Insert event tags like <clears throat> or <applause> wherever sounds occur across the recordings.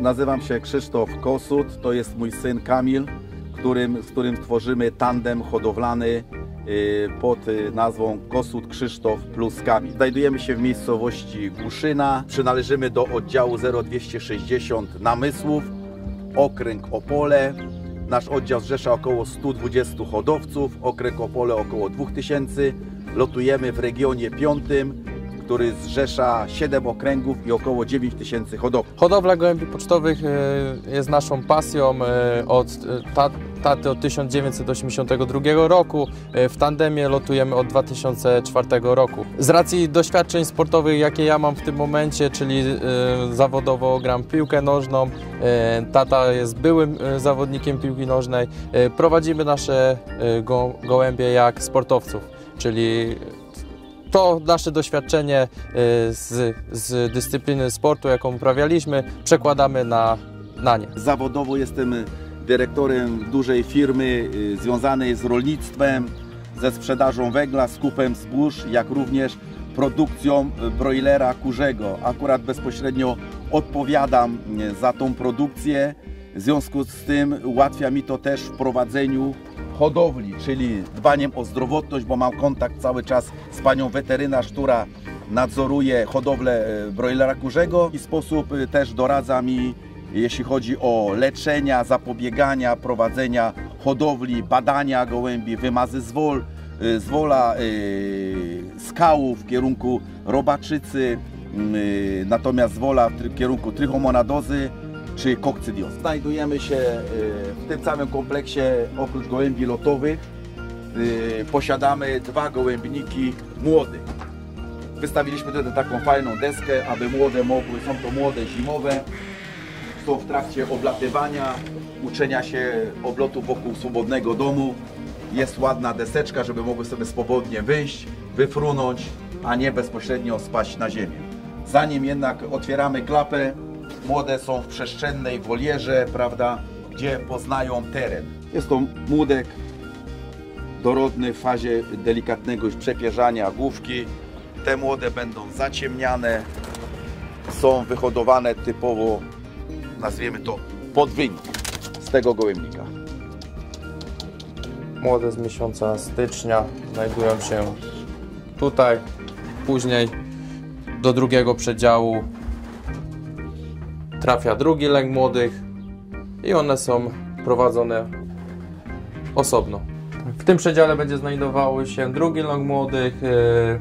Nazywam się Krzysztof Kosut, to jest mój syn Kamil, którym, z którym tworzymy tandem hodowlany pod y, nazwą Kosut Krzysztof plus Kamil. Znajdujemy się w miejscowości Głuszyna, przynależymy do oddziału 0260 Namysłów, okręg Opole. Nasz oddział zrzesza około 120 hodowców, okręg Opole około 2000. Lotujemy w regionie piątym, który zrzesza 7 okręgów i około 9 tysięcy hodowców. Hodowla gołębi pocztowych e, jest naszą pasją od taty od 1982 roku. E, W tandemie lotujemy od 2004 roku. Z racji doświadczeń sportowych, jakie ja mam w tym momencie, czyli e, zawodowo gram piłkę nożną, e, tata jest byłym zawodnikiem piłki nożnej, prowadzimy nasze go, gołębie jak sportowców, czyli to nasze doświadczenie z, z dyscypliny sportu, jaką uprawialiśmy, przekładamy na, na nie. Zawodowo jestem dyrektorem dużej firmy y, związanej z rolnictwem, ze sprzedażą węgla, skupem zbóż, jak również produkcją y, broilera kurzego. Akurat bezpośrednio odpowiadam y, za tą produkcję. W związku z tym ułatwia mi to też w prowadzeniu hodowli, czyli dbaniem o zdrowotność, bo mam kontakt cały czas z panią weterynarz, która nadzoruje hodowlę broilera kurzego i sposób też doradza mi jeśli chodzi o leczenia, zapobiegania, prowadzenia hodowli, badania gołębi, wymazy zwol, y, zwola, y, skałów w kierunku robaczycy, y, natomiast zwola w kierunku trichomonadozy czy kokcydiozy. Znajdujemy się w tym samym kompleksie, oprócz gołębi lotowych, posiadamy dwa gołębniki młode. Wystawiliśmy tutaj taką fajną deskę, aby młode mogły, są to młode zimowe, są w trakcie oblatywania, uczenia się oblotu wokół swobodnego domu. Jest ładna deseczka, żeby mogły sobie swobodnie wyjść, wyfrunąć, a nie bezpośrednio spaść na ziemię. Zanim jednak otwieramy klapę, młode są w przestrzennej wolierze, prawda, gdzie poznają teren. Jest to młodek dorodny w fazie delikatnego przepierzania główki. Te młode będą zaciemniane, są wyhodowane typowo nazwijmy to pod wynik z tego gołębnika. Młode z miesiąca stycznia znajdują się tutaj. Później do drugiego przedziału trafia drugi lęk młodych i one są prowadzone osobno. W tym przedziale będzie znajdowały się drugi ląg młodych, yy,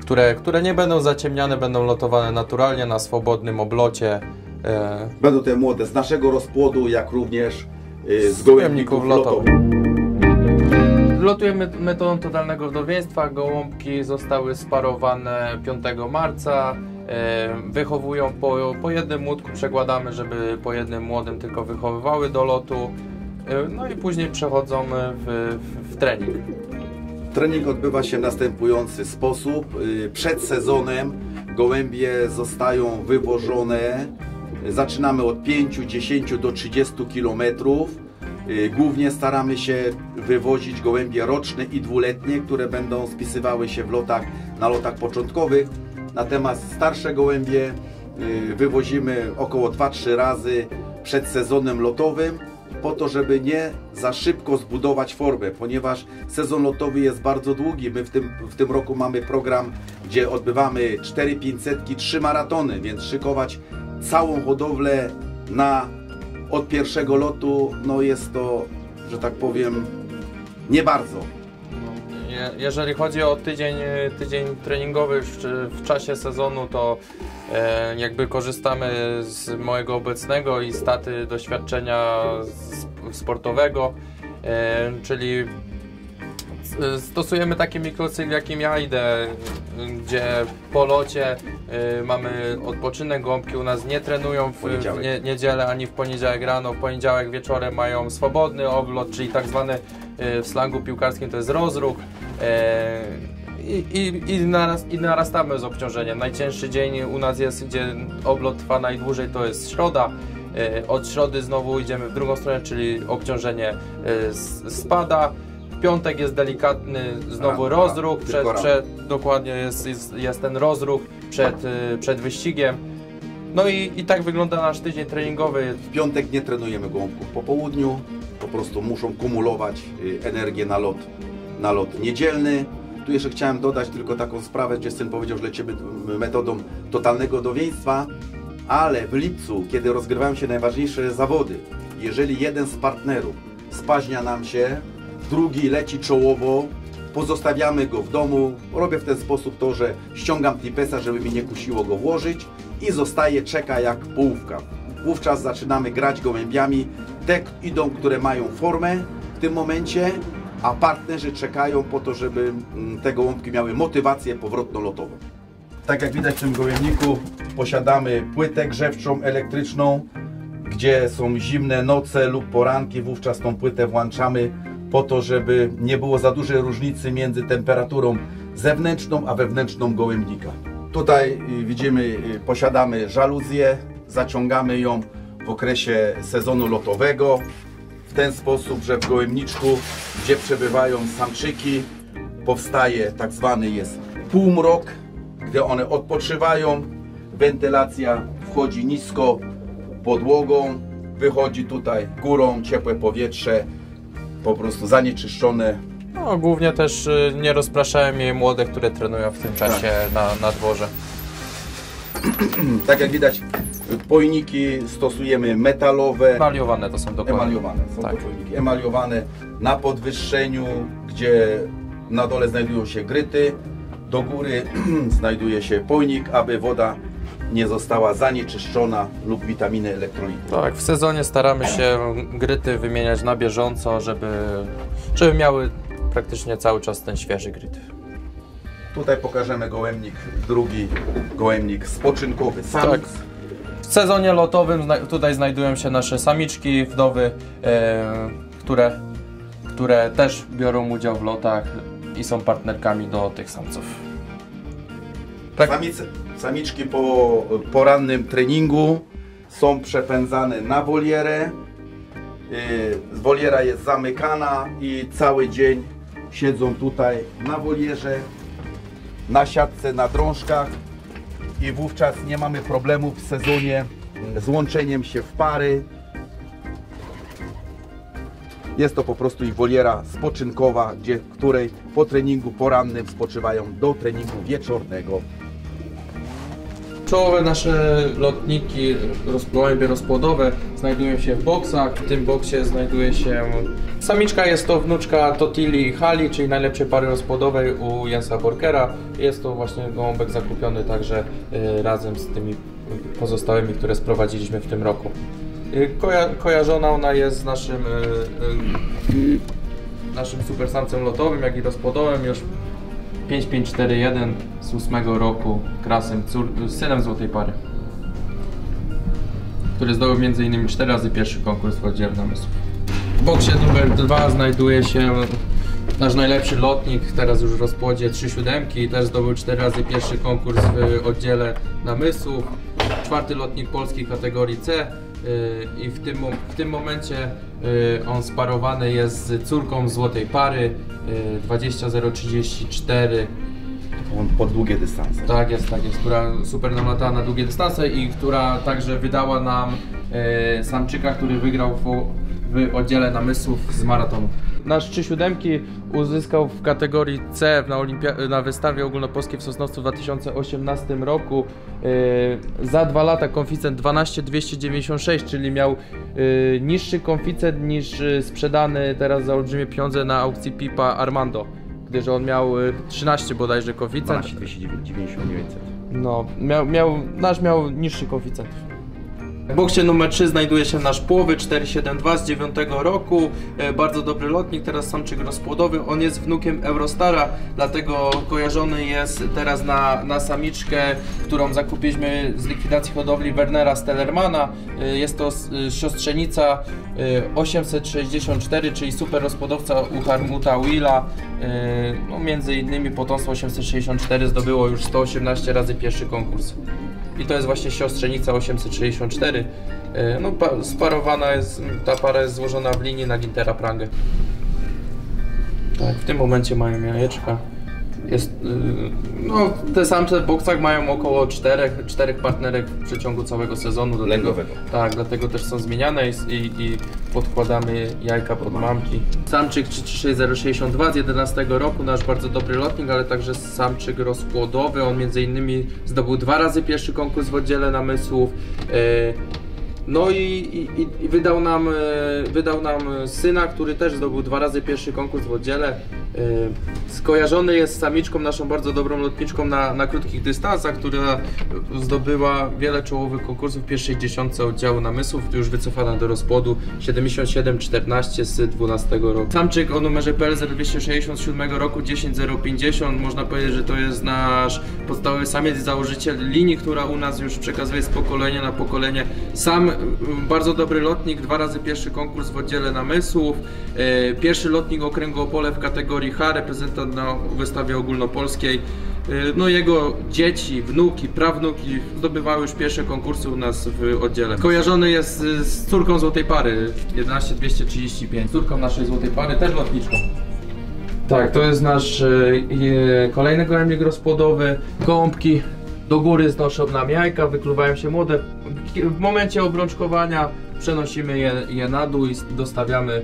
które, które nie będą zaciemniane, będą lotowane naturalnie na swobodnym oblocie. Yy, Będą te młode z naszego rozpłodu, jak również y, z gołębników lotowych. Lotujemy metodą totalnego wdowieństwa. Gołąbki zostały sparowane 5 marca. E, Wychowują po, po jednym młotku, przekładamy, żeby po jednym młodym tylko wychowywały do lotu. E, No i później przechodzą w, w, w trening. Trening odbywa się w następujący sposób. Przed sezonem gołębie zostają wywożone. Zaczynamy od 5, 10 do 30 km. Głównie staramy się wywozić gołębie roczne i dwuletnie, które będą spisywały się w lotach, na lotach początkowych. Natomiast starsze gołębie y, wywozimy około 2-3 razy przed sezonem lotowym po to, żeby nie za szybko zbudować formę, ponieważ sezon lotowy jest bardzo długi. My w tym, w tym roku mamy program, gdzie odbywamy 4 500, 3 maratony, więc szykować całą hodowlę na od pierwszego lotu, no jest to, że tak powiem, nie bardzo. Je- Jeżeli chodzi o tydzień, tydzień treningowy w, czasie sezonu, to e, jakby korzystamy z mojego obecnego i staty doświadczenia sp- sportowego, e, czyli stosujemy taki mikrocykl, jakim ja idę, gdzie po locie e, mamy odpoczynek, gąbki u nas nie trenują w, w nie, niedzielę ani w poniedziałek rano, w poniedziałek wieczorem mają swobodny oblot, czyli tak zwany w slangu piłkarskim to jest rozruch. I, i, i, i narastamy z obciążeniem. Najcięższy dzień u nas jest, gdzie oblot trwa najdłużej, to jest środa. Od środy znowu idziemy w drugą stronę, czyli obciążenie spada. W piątek jest delikatny znowu Rano, rozruch, rano, przed, przed, dokładnie jest, jest, jest ten rozruch przed, e, przed wyścigiem. No i, i tak wygląda nasz tydzień treningowy. W piątek nie trenujemy gołąbków po południu, po prostu muszą kumulować y, energię na lot, na lot niedzielny. Tu jeszcze chciałem dodać tylko taką sprawę, gdzie syn powiedział, że lecimy metodą totalnego dowieństwa, ale w lipcu, kiedy rozgrywają się najważniejsze zawody, jeżeli jeden z partnerów spaźnia nam się, drugi leci czołowo, pozostawiamy go w domu, robię w ten sposób to, że ściągam tipesa, żeby mi nie kusiło go włożyć i zostaje, czeka jak połówka. Wówczas zaczynamy grać gołębiami, te idą, które mają formę w tym momencie, a partnerzy czekają po to, żeby mm, te gołąbki miały motywację powrotno-lotową. Tak jak widać w tym gołębniku posiadamy płytę grzewczą elektryczną, gdzie są zimne noce lub poranki, wówczas tą płytę włączamy po to, żeby nie było za dużej różnicy między temperaturą zewnętrzną a wewnętrzną gołębnika. Tutaj y, widzimy, y, posiadamy żaluzję, zaciągamy ją w okresie sezonu lotowego w ten sposób, że w gołębniczku, gdzie przebywają samczyki, powstaje tak zwany jest półmrok, gdy one odpoczywają, wentylacja wchodzi nisko podłogą, wychodzi tutaj górą ciepłe powietrze, po prostu zanieczyszczone. No, głównie też y, nie rozpraszałem jej młode, które trenują w tym czasie na, na dworze. <clears throat> Tak jak widać, pojniki stosujemy metalowe, Emaliowane to są dokładnie. emaliowane. Są Tak. to pojniki emaliowane na podwyższeniu, gdzie na dole znajdują się gryty, do góry <clears throat> znajduje się pojnik, aby woda nie została zanieczyszczona lub witaminy elektrolity. Tak, w sezonie staramy się gryty wymieniać na bieżąco, żeby, żeby miały praktycznie cały czas ten świeży gryt. Tutaj pokażemy gołębnik drugi, gołębnik spoczynkowy, samic. Tak. W sezonie lotowym tutaj znajdują się nasze samiczki, wdowy, e, które, które też biorą udział w lotach i są partnerkami do tych samców. Tak. Samice, samiczki po porannym treningu są przepędzane na wolierę. Yy, Woliera jest zamykana i cały dzień siedzą tutaj na wolierze, na siatce, na drążkach i wówczas nie mamy problemu w sezonie z łączeniem się w pary. Jest to po prostu ich woliera spoczynkowa, gdzie, której po treningu porannym spoczywają do treningu wieczornego. Czołowe nasze lotniki, gołębie rozpłodowe znajdują się w boksach. W tym boksie znajduje się samiczka, jest to wnuczka Totili i Hali, czyli najlepszej pary rozpłodowej u Jensa Borkera. Jest to właśnie gołąbek zakupiony także y, razem z tymi pozostałymi, które sprowadziliśmy w tym roku. Y, Koja kojarzona ona jest z naszym, y, naszym super samcem lotowym, jak i rozpłodowym już 5541 z 8 roku krasem, cór, synem Złotej Pary. Który zdobył m.in. 4 razy pierwszy konkurs w oddziale namysłów. W boksie numer 2 znajduje się nasz najlepszy lotnik, teraz już w rozpłodzie 3 siódemki, też zdobył 4 razy pierwszy konkurs w oddziale namysłów. Czwarty lotnik polski kategorii C i w tym, w tym momencie yy, on sparowany jest z córką Złotej Pary yy, 20034 On pod długie dystanse. tak jest, tak jest, która super nam latała na długie dystanse i która także wydała nam e, samczyka, który wygrał w, w oddziale namysłów z maratonu. Nasz 37 uzyskał w kategorii C na, olimpia- na wystawie ogólnopolskiej w Sosnowcu w 2018 roku e, za dwa lata koeficjent 12296, czyli miał e, niższy koeficjent niż e, sprzedany teraz za olbrzymie pieniądze na aukcji Pipa Armando, gdyż on miał e, 13 bodajże koeficjent. 12, 290, 900. No, miał, miał, nasz miał niższy koeficjent. W boksie numer 3 znajduje się nasz Płowy 472 z 9 roku. E, Bardzo dobry lotnik, teraz samczyk rozpłodowy. On jest wnukiem Eurostara, dlatego kojarzony jest teraz na, na samiczkę, którą zakupiliśmy z likwidacji hodowli Wernera Stellermana. E, Jest to e, siostrzenica e, 864, czyli super rozpłodowca u Harmuta Willa. E, No, między innymi potomstwo 864 zdobyło już 118 razy pierwszy konkurs. I to jest właśnie siostrzenica 864. E, No, pa- sparowana jest, ta para jest złożona w linii na Gintera Prangę. Tak, w tym momencie mają jajeczka. Jest, y, no, te samce w boksach mają około czterech, czterech partnerek w przeciągu całego sezonu. dlatego- Lęgowego. Tak, dlatego też są zmieniane i, i, i podkładamy jajka pod mamki. Samczyk 33062 z 11 roku, nasz bardzo dobry lotnik, ale także samczyk rozpłodowy. On między innymi zdobył dwa razy pierwszy konkurs w oddziale namysłów. E, no i, i, i- wydał, nam, e, wydał nam syna, który też zdobył dwa razy pierwszy konkurs w oddziale. E, Skojarzony jest z samiczką, naszą bardzo dobrą lotniczką na, na krótkich dystansach, która zdobyła wiele czołowych konkursów w pierwszej dziesiątce oddziału namysłów, już wycofana do rozpłodu 77-14 z 12 roku. Samczyk o numerze PL 267 roku 10050, można powiedzieć, że to jest nasz podstawowy samiec, założyciel linii, która u nas już przekazuje z pokolenia na pokolenie. Sam y, bardzo dobry lotnik, dwa razy pierwszy konkurs w oddziale namysłów, e, pierwszy lotnik okręgu Opole w kategorii H, reprezentant na wystawie ogólnopolskiej. E, No jego dzieci, wnuki, prawnuki zdobywały już pierwsze konkursy u nas w oddziale. Kojarzony jest y, z córką Złotej Pary 11235, córką naszej Złotej Pary, też lotniczką. Tak, to jest nasz e, kolejny gołębnik rozpłodowy. Gołąbki do góry znoszą nam jajka, wykluwają się młode. W momencie obrączkowania przenosimy je, je na dół i dostawiamy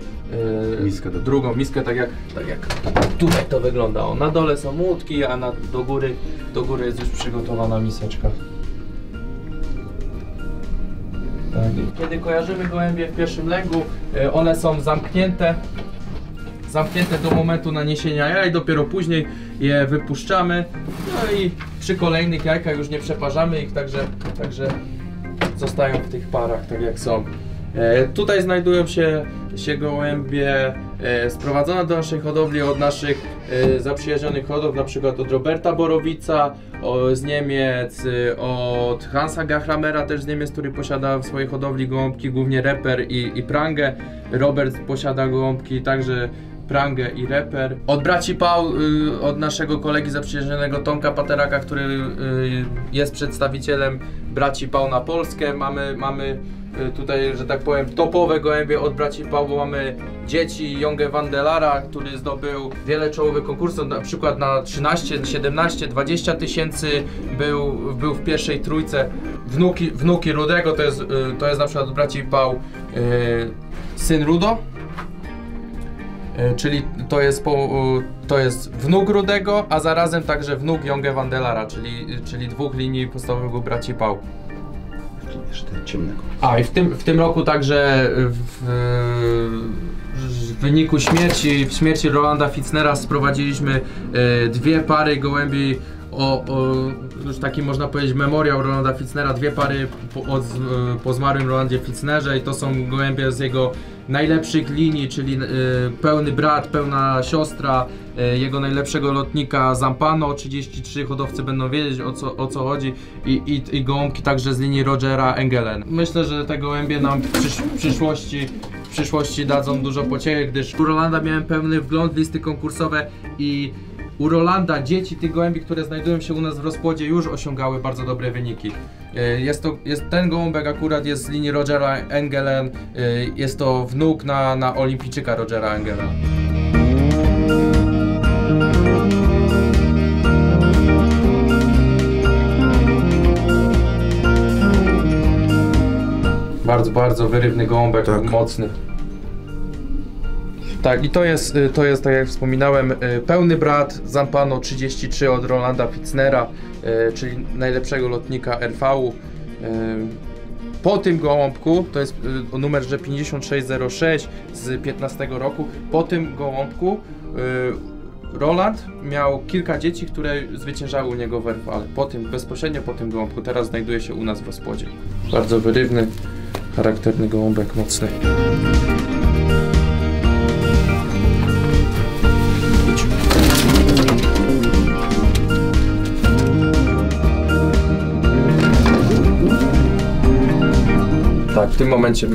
e, Miskę do- drugą miskę, tak jak, tak jak tutaj to wygląda. O, na dole są łódki, a na, do, góry, do góry jest już przygotowana miseczka. Tak. Kiedy kojarzymy gołębie w pierwszym lęgu, e, one są zamknięte zamknięte do momentu naniesienia jaj, dopiero później je wypuszczamy. No i przy kolejnych jajkach już nie przeparzamy ich, także, także zostają w tych parach, tak jak są. E, tutaj znajdują się, się gołębie e, sprowadzone do naszej hodowli od naszych e, zaprzyjaźnionych hodowli, na przykład od Roberta Borowica, z Niemiec, od Hansa Gachramera też z Niemiec, który posiada w swojej hodowli gołąbki, głównie Reper i, i Prangę. Robert posiada gołąbki także Prangę i Reper. Od braci Pał, od naszego kolegi zaprzyjaźnionego Tomka Pateraka, który jest przedstawicielem braci Pał na Polskę. Mamy, mamy tutaj, że tak powiem, topowe gołębie od braci bo mamy dzieci Jonge Wandelara, który zdobył wiele czołowych konkursów, na przykład na 13, 17, 20 tysięcy był, był w pierwszej trójce. Wnuki, wnuki Rudego to jest, y, to jest na przykład od braci Pał y, syn Rudo, Czyli to jest, po, to jest wnuk Rudego, a zarazem także wnuk Jonge Wandelara, czyli, czyli dwóch linii podstawowych braci Pał. Jeszcze ciemnego. A i w tym, w tym roku także w, w wyniku śmierci, w śmierci Rolanda Fitznera sprowadziliśmy e, dwie pary gołębi o, o już taki można powiedzieć memoriał Rolanda Fitznera, dwie pary po, od, e, po zmarłym Rolandzie Fitznerze i to są gołębie z jego najlepszych linii, czyli e, pełny brat, pełna siostra e, jego najlepszego lotnika Zampano. 33, hodowcy będą wiedzieć o co, o co chodzi. I, i, i gołąbki także z linii Rogera Engelen. Myślę, że te gołębie nam w, przysz, w przyszłości w przyszłości dadzą dużo pociechy, gdyż u Rolanda miałem pełny wgląd w listy konkursowe i u Rolanda dzieci tych gołębi, które znajdują się u nas w rozpłodzie już osiągały bardzo dobre wyniki. E, Jest to, jest, ten gołąbek akurat jest z linii Rogera Engelen, jest to wnuk na, na olimpijczyka Rogera Engela. Bardzo, bardzo wyrywny gołąbek, Tak. mocny. Tak, i to jest, y, to jest, tak jak wspominałem, y, pełny brat Zampano 33 od Rolanda Fitznera, y, czyli najlepszego lotnika RV. Po tym gołąbku, to jest o numerze 5606 z 15 roku, po tym gołąbku Roland miał kilka dzieci, które zwyciężały u niego w RV, po tym, bezpośrednio po tym gołąbku, teraz znajduje się u nas w rozpłodzie. Bardzo wyrywny. charakterny gołąbek mocny. Tak, w tym momencie y,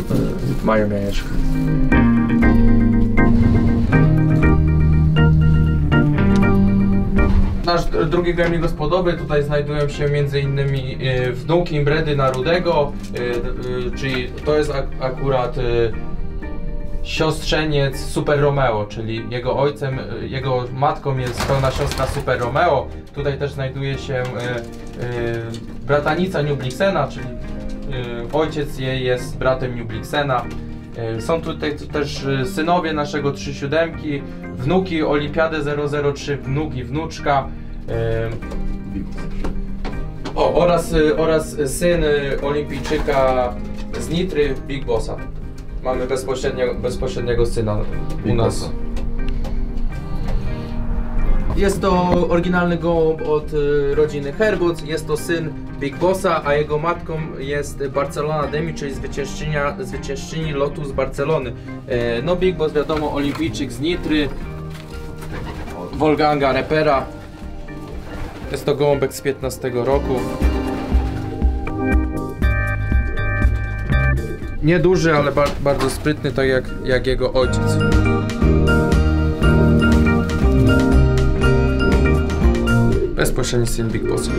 mają jajeczko. Nasz drugi gołębnik gospodowy, tutaj znajdują się m.in. y, wnuki Imbredy Narudego, y, czyli to jest ak- akurat siostrzeniec Super Romeo, czyli jego ojcem, jego matką jest pełna siostra Super Romeo. Tutaj też znajduje się bratanica Newblixena, czyli ojciec jej jest bratem Newblixena. Y, Są tutaj też y, synowie naszego 37, wnuki Olimpiady 003, wnuk i wnuczka. O, oraz, oraz syn olimpijczyka z Nitry, Big Bossa. Mamy bezpośrednio, bezpośredniego syna u Big nas. Bossa. Jest to oryginalny gołąb od y, rodziny Herbuc, jest to syn Big Bossa, a jego matką jest Barcelona Demi, czyli zwyciężczyni lotu z Barcelony. E, No Big Boss wiadomo, olimpijczyk z Nitry, Wolganga Repera. Jest to gołąbek z 15 roku. Nieduży, ale ba bardzo sprytny, tak jak, jak jego ojciec. Bezpośredni syn Big Bossa.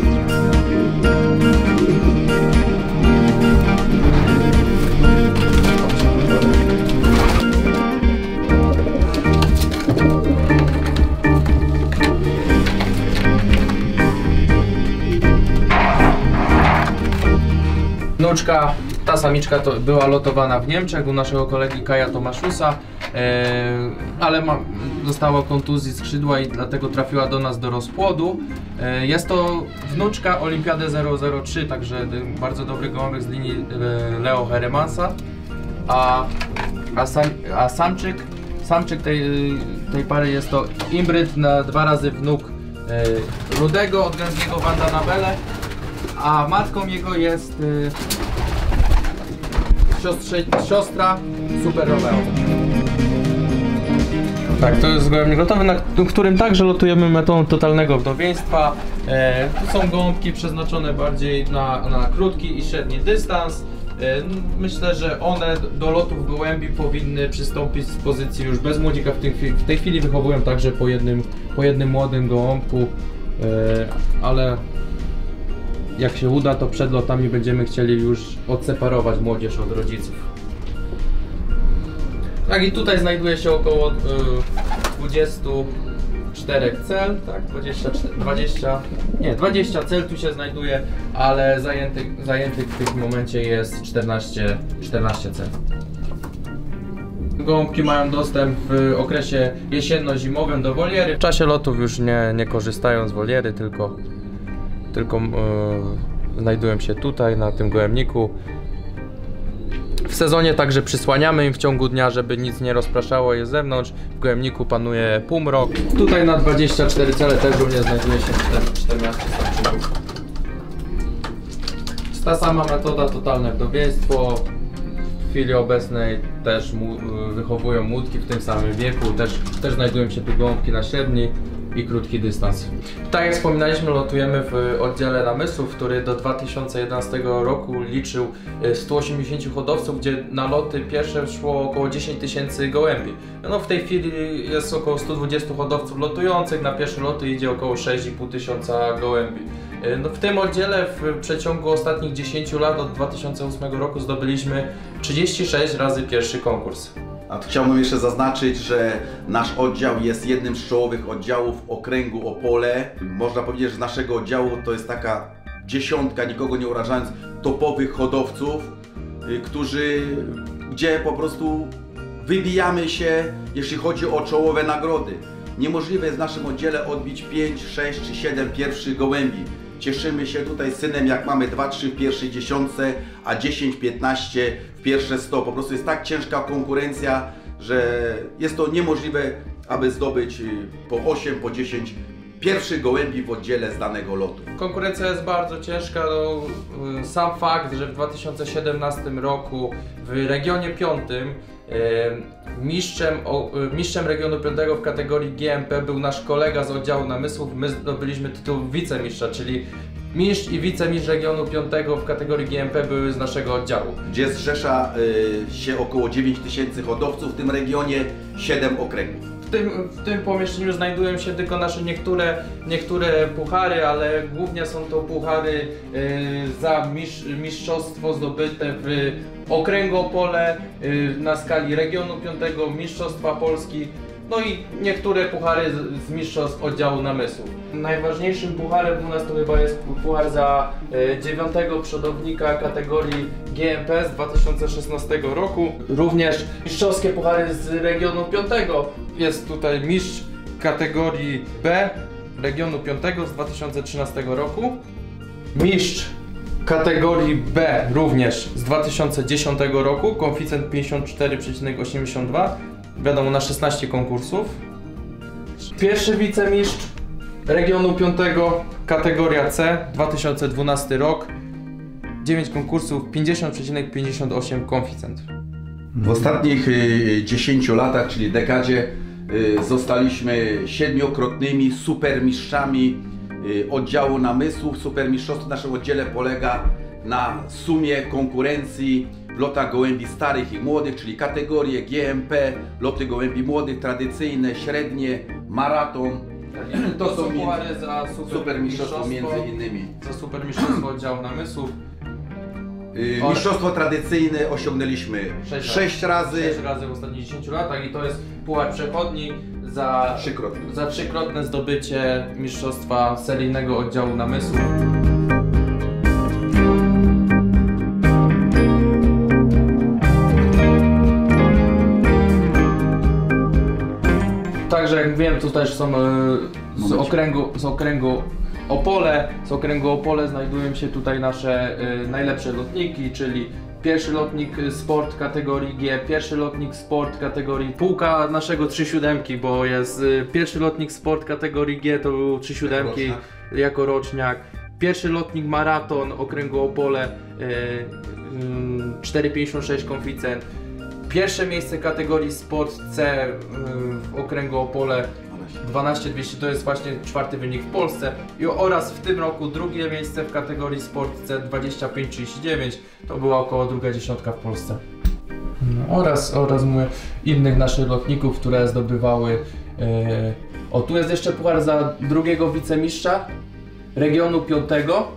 Wnuczka, ta samiczka to była lotowana w Niemczech u naszego kolegi Kaja Tomaszusa, e, ale ma, dostała kontuzji skrzydła i dlatego trafiła do nas do rozpłodu. E, jest to wnuczka Olimpiady 003, także bardzo dobry gołąbek z linii e, Leo Heremansa. A, a, sam, a samczyk, samczyk tej, tej pary jest to imbryd na dwa razy wnuk e, Rudego od gęskiego Wanda Nabele, a matką jego jest siostrze, siostra Super Romeo. Tak, to jest gołębnik lotowy, na którym także lotujemy metodą totalnego wdowieństwa. E, tu są gołąbki przeznaczone bardziej na, na krótki i średni dystans. E, myślę, że one do lotów gołębi powinny przystąpić z pozycji już bez młodzika. W tej, chwili- w tej chwili wychowują także po jednym, po jednym młodym gołąbku, e, ale jak się uda, to przed lotami będziemy chcieli już odseparować młodzież od rodziców. Tak i tutaj znajduje się około y, 24 cel, tak, 24, 20, nie, 20 cel tu się znajduje, ale zajętych, zajętych w tym momencie jest 14, 14 cel. Gołąbki mają dostęp w okresie jesienno-zimowym do woliery. W czasie lotów już nie, nie korzystają z woliery, tylko tylko e, znajdują się tutaj, na tym gołębniku. W sezonie także przysłaniamy im w ciągu dnia, żeby nic nie rozpraszało je z zewnątrz. W gołębniku panuje półmrok. Tutaj na 24 cele też również znajduje się 14 samczyków. Jest ta sama metoda, totalne wdowieństwo. W chwili obecnej też mu, wychowują młódki w tym samym wieku, też, też znajdują się tu gołąbki na średni i krótki dystans. Tak jak wspominaliśmy, lotujemy w oddziale namysłów, który do 2011 roku liczył e, 180 hodowców, gdzie na loty pierwsze szło około 10 tysięcy gołębi. No w tej chwili jest około 120 hodowców lotujących, na pierwsze loty idzie około 6,5 tysiąca gołębi. E, No w tym oddziale w przeciągu ostatnich 10 lat od 2008 roku zdobyliśmy 36 razy pierwszy konkurs. A chciałbym jeszcze zaznaczyć, że nasz oddział jest jednym z czołowych oddziałów okręgu Opole. Można powiedzieć, że z naszego oddziału to jest taka dziesiątka, nikogo nie urażając, topowych hodowców, y, którzy, gdzie po prostu wybijamy się, jeśli chodzi o czołowe nagrody. Niemożliwe jest w naszym oddziale odbić 5, 6 czy 7 pierwszych gołębi. Cieszymy się tutaj synem, jak mamy 2-3 w pierwszej dziesiątce, a 10-15 w pierwsze 100. Po prostu jest tak ciężka konkurencja, że jest to niemożliwe, aby zdobyć y, po 8, po 10 pierwszych gołębi w oddziale z danego lotu. Konkurencja jest bardzo ciężka. No, y, sam fakt, że w 2017 roku w regionie piątym mistrzem, o- y, mistrzem regionu piątego w kategorii GMP był nasz kolega z oddziału namysłów. My zdobyliśmy tytuł wicemistrza, czyli mistrz i wicemistrz regionu piątego w kategorii GMP były z naszego oddziału. gdzie zrzesza y, się około 9 tysięcy hodowców w tym regionie, 7 okręgów. W tym, w tym pomieszczeniu znajdują się tylko nasze niektóre, niektóre puchary, ale głównie są to puchary y, za mistrz, mistrzostwo zdobyte w Okręgopole y, na skali regionu 5, Mistrzostwa Polski, no i niektóre puchary z, mistrzostw oddziału namysłów. Najważniejszym pucharem u nas to chyba jest puchar za y, dziewiątego przodownika kategorii GMP z 2016 roku. Również mistrzowskie puchary z regionu 5. Jest tutaj mistrz kategorii B regionu 5 z 2013 roku. Mistrz kategorii B również z 2010 roku, koeficjent 54,82. Wiadomo, na 16 konkursów. Pierwszy wicemistrz regionu 5, kategoria C, 2012 rok. 9 konkursów, 50,58 koeficjent. W ostatnich y, 10 latach, czyli dekadzie, y, zostaliśmy siedmiokrotnymi supermistrzami y, oddziału namysłów. Supermistrzostwo w naszym oddziale polega na sumie konkurencji w lotach gołębi starych i młodych, czyli kategorie GMP, loty gołębi młodych, tradycyjne, średnie, maraton. <clears throat> To są między, za supermistrzostwo między innymi. Za supermistrzostwo oddziału namysłów. Y, Mistrzostwo tradycyjne osiągnęliśmy Sześć 6 razy. 6 razy w ostatnich 10 latach i to jest puchar przechodni za, Trzykrotnie. za trzykrotne zdobycie mistrzostwa seryjnego oddziału namysłów. Także jak wiem, tutaj też są e, z okręgu, z okręgu Opole. Z okręgu Opole znajdują się tutaj nasze e, najlepsze lotniki, czyli pierwszy lotnik sport kategorii G, pierwszy lotnik sport kategorii półka naszego 3.7, bo jest e, pierwszy lotnik sport kategorii G to był 3.7 roczniak. jako roczniak. Pierwszy lotnik maraton okręgu Opole e, mm, 4,56 koeficjent. Pierwsze miejsce kategorii Sport C y, w okręgu Opole 12200 to jest właśnie czwarty wynik w Polsce I oraz w tym roku drugie miejsce w kategorii Sport C 2539 to była około druga dziesiątka w Polsce. No, oraz oraz mówię, innych naszych lotników, które zdobywały e, o tu jest jeszcze puchar za drugiego wicemistrza regionu piątego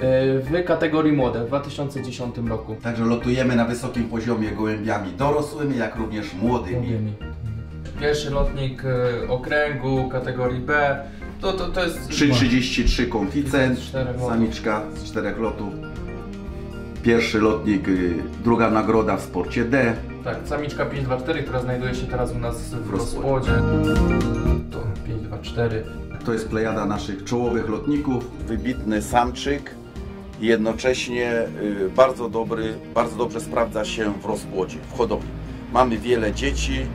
e, w kategorii młode w 2010 roku. Także lotujemy na wysokim poziomie gołębiami dorosłymi, jak również młodymi. Mówimy. Pierwszy lotnik e, okręgu kategorii B. To, to, to jest. 3,33 konficent, samiczka z czterech lotów. Pierwszy lotnik, y, druga nagroda w sporcie D. Tak, samiczka 524, która znajduje się teraz u nas w rozpłodzie. To 524. To jest plejada naszych czołowych lotników. Wybitny samczyk jednocześnie y, bardzo dobry, bardzo dobrze sprawdza się w rozpłodzie, w hodowli. Mamy wiele dzieci,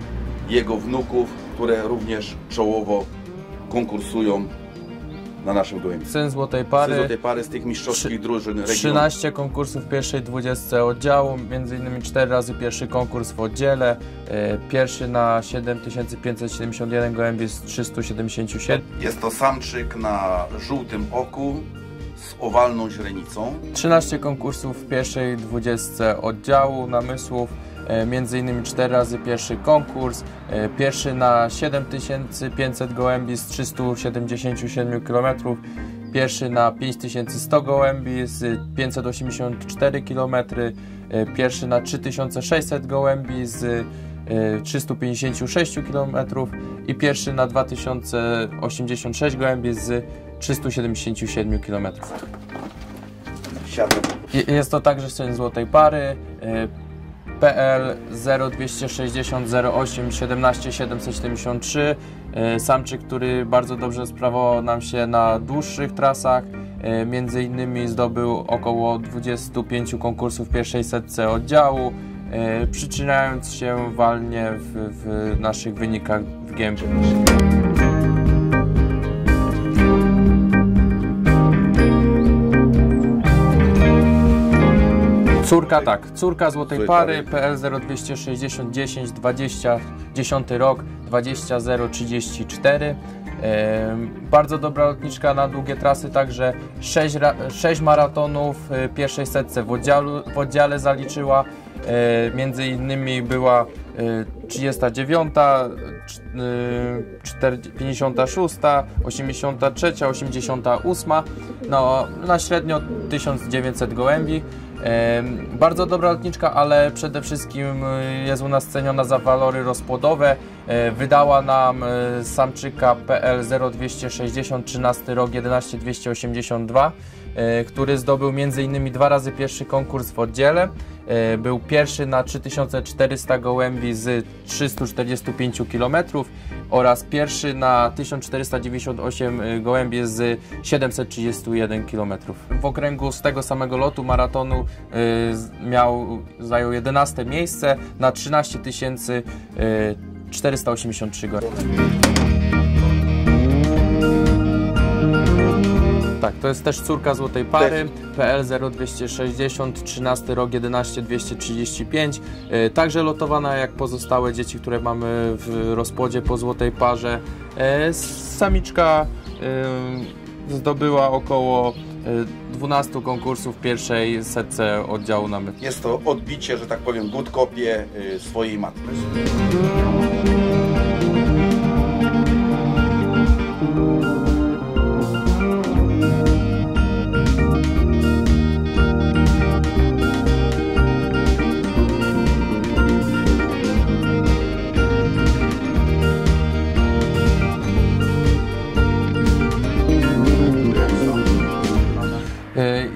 jego wnuków, które również czołowo konkursują na naszym gołębiu. Syn złotej Pary. pary. Do tej pary z tych mistrzowskich drużyn regionu. 13 konkursów w pierwszej 20 oddziału, między innymi 4 razy pierwszy konkurs w oddziele, e, pierwszy na 7571 gołębi z 377, Jest to samczyk na żółtym oku z owalną źrenicą. 13 konkursów w pierwszej 20 oddziału namysłów, między innymi 4 razy pierwszy konkurs, e, pierwszy na 7500 gołębi z 377 km, pierwszy na 5100 gołębi z 584 km, e, pierwszy na 3600 gołębi z e, 356 km i pierwszy na 2086 gołębi z 377 km. Jest to także syn złotej pary. PL 0260 08 17 773. y, Samczyk, który bardzo dobrze sprawował nam się na dłuższych trasach. y, Między innymi zdobył około 25 konkursów pierwszej setce oddziału, y, przyczyniając się walnie w, w naszych wynikach w GMP. Córka tak, córka Złotej Pary. PL 0260 10 20 10 rok 20034. Em, Bardzo dobra lotniczka na długie trasy, także 6, 6 maratonów y, pierwszej setce w, oddziale, w oddziale zaliczyła. E, Między innymi była y, 39, cz- y, czter- 56, 83, 88. No, na średnio 1900 gołębi. Bardzo dobra lotniczka, ale przede wszystkim y, jest u nas ceniona za walory rozpłodowe. E, Wydała nam y, samczyka PL 0260 13 rok 11282, e, który zdobył m.in. dwa razy pierwszy konkurs w oddziale. E, Był pierwszy na 3400 gołębi z 345 km oraz pierwszy na 1498 gołębie z 731 km. W okręgu z tego samego lotu maratonu z- miał, zajął 11 miejsce na 13 tysięcy y, 483 gołębie. To jest też córka Złotej Pary, PL 0260, 13 rok 11235. E, Także lotowana jak pozostałe dzieci, które mamy w rozpłodzie po Złotej Parze. E, Samiczka e, zdobyła około e, 12 konkursów w pierwszej setce oddziału namiotu. Jest to odbicie, że tak powiem, good kopie swojej matki.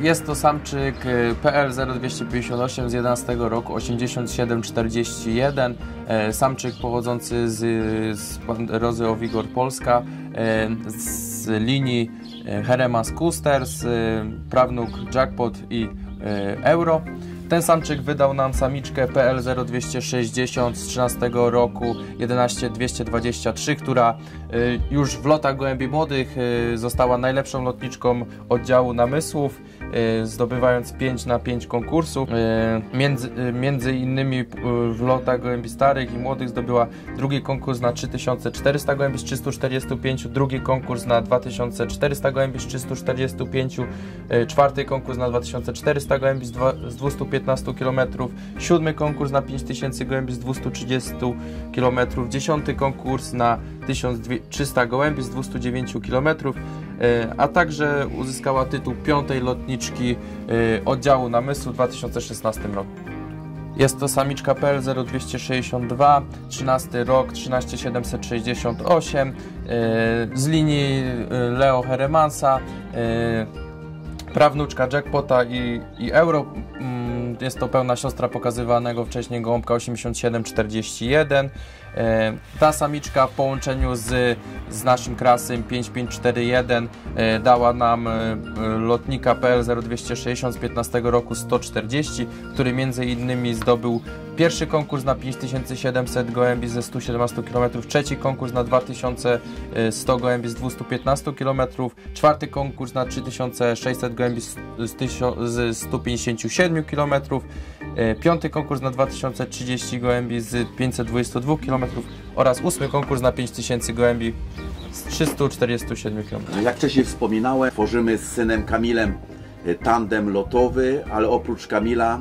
Jest to samczyk e, PL 0258 z 11 roku 8741. E, Samczyk pochodzący z, z Rozy Owigor Polska e, z linii e, Heremas Kusters, prawnuk Jackpot i Euro. Ten samczyk wydał nam samiczkę PL 0260 z 13 roku 11223, która y, już w lotach gołębi młodych y, została najlepszą lotniczką oddziału namysłów, y, zdobywając 5 na 5 konkursów. Y, Między, y, między innymi w lotach gołębi starych i młodych zdobyła drugi konkurs na 3400 gołębi z 345, drugi konkurs na 2400 gołębi z 345, y, czwarty konkurs na 2400 gołębi z, z 215 km, siódmy konkurs na 5000 gołębi z 230 km, dziesiąty konkurs na 1300 gołębi z 209 km, a także uzyskała tytuł piątej lotniczki y, oddziału namysłu w 2016 roku. Jest to samiczka PL 0262, 13 rok 13768 yy, z linii Leo Heremansa, prawnuczka Jackpota i, i Euro. Mm, Jest to pełna siostra pokazywanego wcześniej gołąbka 8741. E, Ta samiczka w połączeniu z, z naszym krasem 5541 e, dała nam e, lotnika PL 0260 z 15 roku 140, który między innymi zdobył pierwszy konkurs na 5700 gołębi ze 117 km, trzeci konkurs na 2100 gołębi z 215 km, czwarty konkurs na 3600 gołębi z, z, tysio- z 157 km, piąty konkurs na 2030 gołębi z 522 km oraz ósmy konkurs na 5000 gołębi z 347 km. Jak wcześniej wspominałem, tworzymy z synem Kamilem y, tandem lotowy, ale oprócz Kamila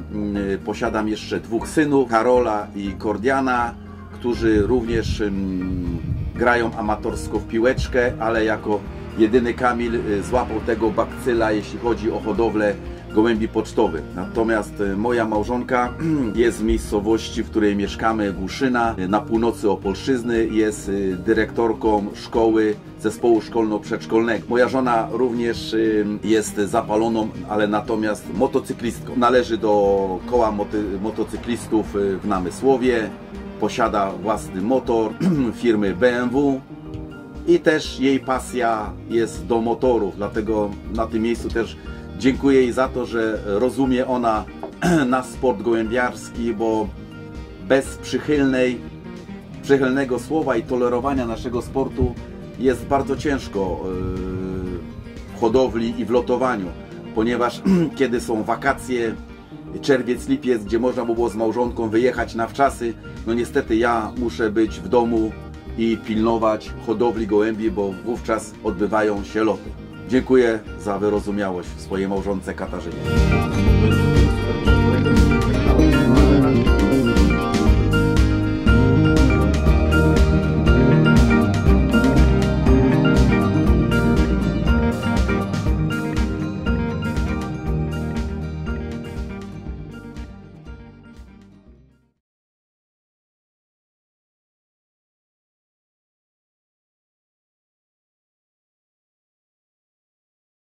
y, posiadam jeszcze dwóch synów, Karola i Kordiana, którzy również ym, grają amatorsko w piłeczkę, ale jako jedyny Kamil y, złapał tego bakcyla, jeśli chodzi o hodowlę gołębi pocztowych. Natomiast y, moja małżonka <clears throat> jest z miejscowości, w której mieszkamy, Głuszyna, na północy Opolszczyzny, jest y, dyrektorką szkoły zespołu szkolno-przedszkolnego. Moja żona również y, jest zapaloną, ale natomiast motocyklistką. Należy do koła motocyklistów w Namysłowie, posiada własny motor <clears throat> firmy BMW, i też jej pasja jest do motorów, dlatego na tym miejscu też dziękuję jej za to, że rozumie ona <clears throat> nasz sport gołębiarski, bo bez przychylnej, przychylnego słowa i tolerowania naszego sportu jest bardzo ciężko yy, w hodowli i w lotowaniu, ponieważ <clears throat> kiedy są wakacje, czerwiec, lipiec, gdzie można było z małżonką wyjechać na wczasy. No niestety ja muszę być w domu i pilnować hodowli gołębi, bo wówczas odbywają się loty. Dziękuję za wyrozumiałość swojej małżonce Katarzynie.